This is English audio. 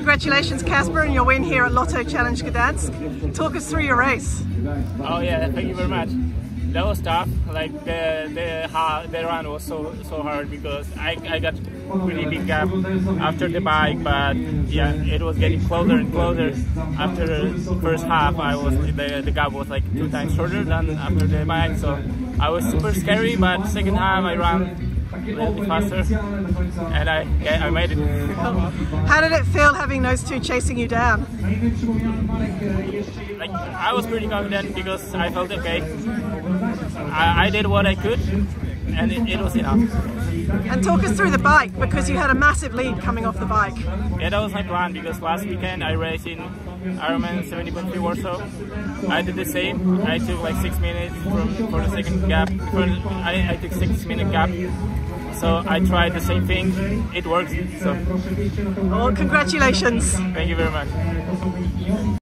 congratulations, Kacper, and your win here at Lotto Challenge Gdansk. Talk us through your race. Oh yeah, thank you very much. That was tough. Like the the the run was so so hard because I I got pretty big gap after the bike, but yeah, it was getting closer and closer. After the first half, I was the the gap was like two times shorter than after the bike, so I was super scary. But second half, I ran a little bit faster, and I yeah, I made it. How did it feel having those two chasing you down? Like I was pretty confident because I felt okay. I, I did what I could, and it, it was enough. And talk us through the bike because you had a massive lead coming off the bike. Yeah, that was my plan because last weekend I raced in Ironman 70.3 Warsaw. I did the same. I took like six minutes from, for the second gap. For, I, I took six minute gap so I tried the same thing. It worked. So. Well, congratulations. Thank you very much.